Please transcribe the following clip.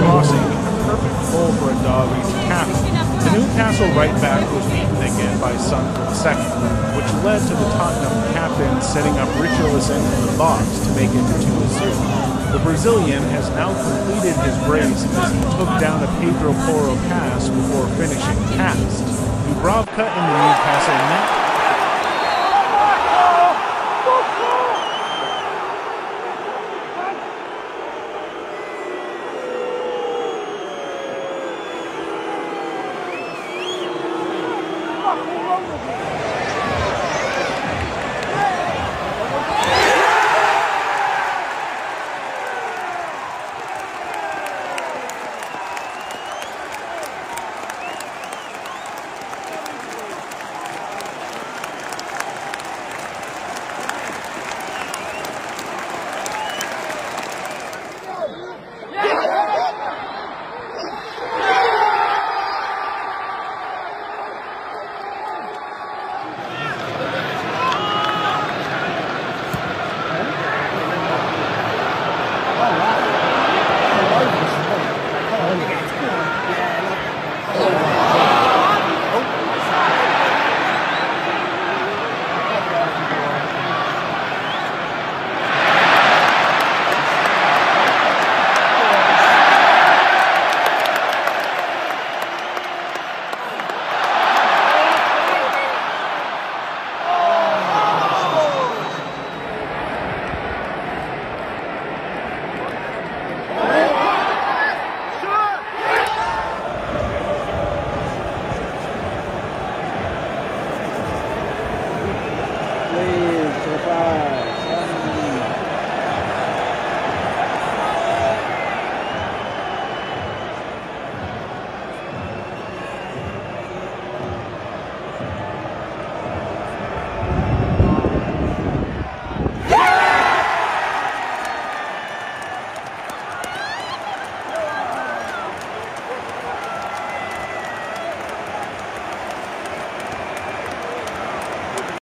Crossing, perfect for a dog who's captain. Newcastle right back was beaten again by Son for the second, which led to the Tottenham captain setting up Richarlison in the box to make it 2-0. The Brazilian has now completed his brace as he took down a Pedro Porro pass before finishing past. Dubravka in the Newcastle net